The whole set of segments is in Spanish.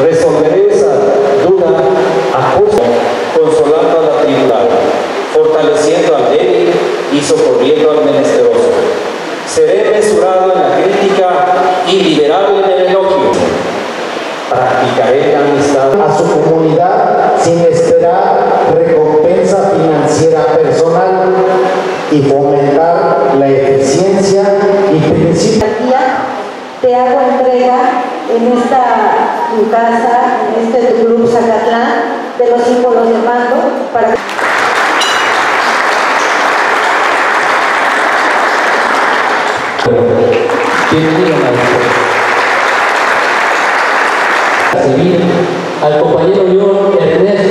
Resolveré esa duda apoyo, consolando al atribulado, fortaleciendo al débil y socorriendo al menesteroso. Seré mesurado en la crítica y liberable en el elogio. Practicaré la amistad a su comunidad sin esperar recompensa financiera personal y fomentar la eficiencia y principio. Te hago entrega en esta tu casa, en este club Zacatlán, de los símbolos de mando para que Civil, al compañero John Ernesto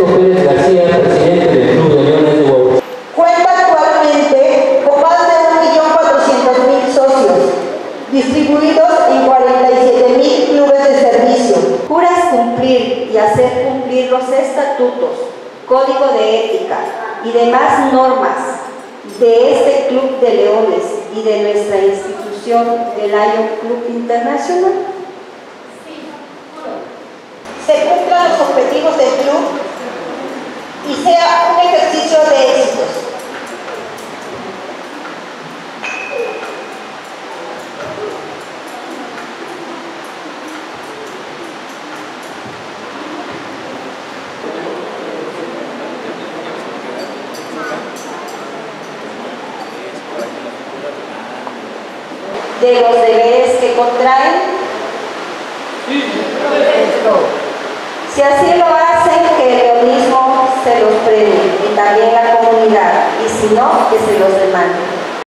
distribuidos en 47.000 clubes de servicio. Juras cumplir y hacer cumplir los estatutos, código de ética y demás normas de este Club de Leones y de nuestra institución, el Lion Club Internacional. Se cumplan los objetivos del club y sea de los deberes que contraen? Si así lo hacen, que el leonismo se los premie y también la comunidad, y si no, que se los demande.